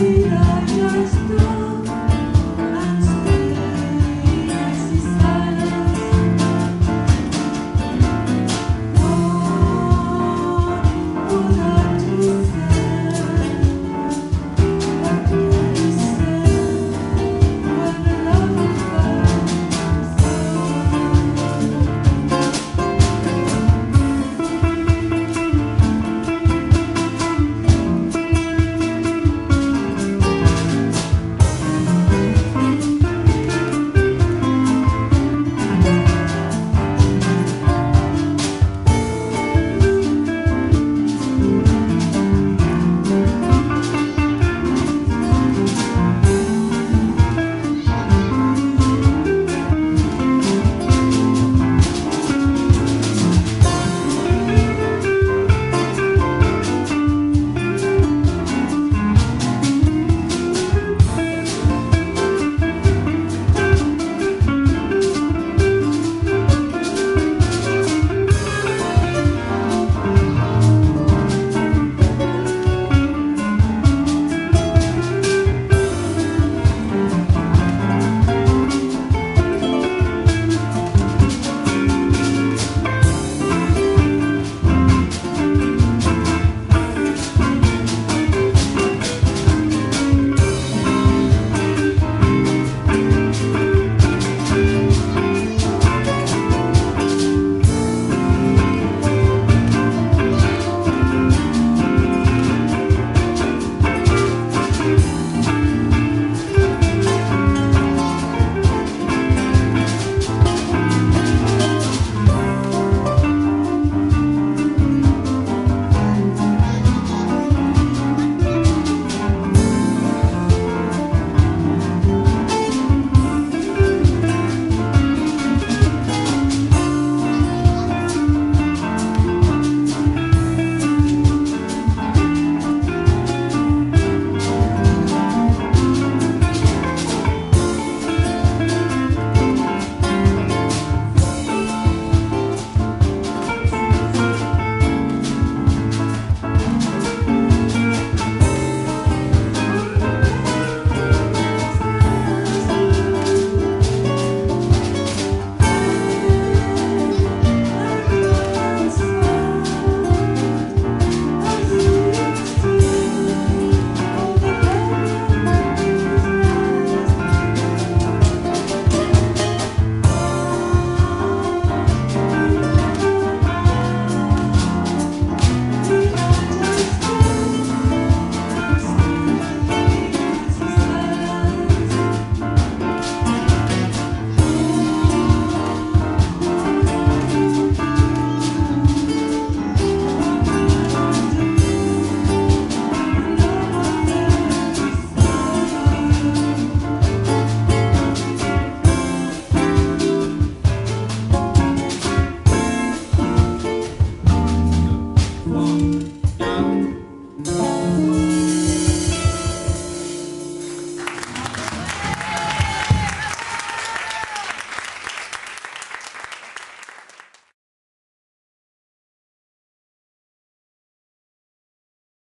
Yeah.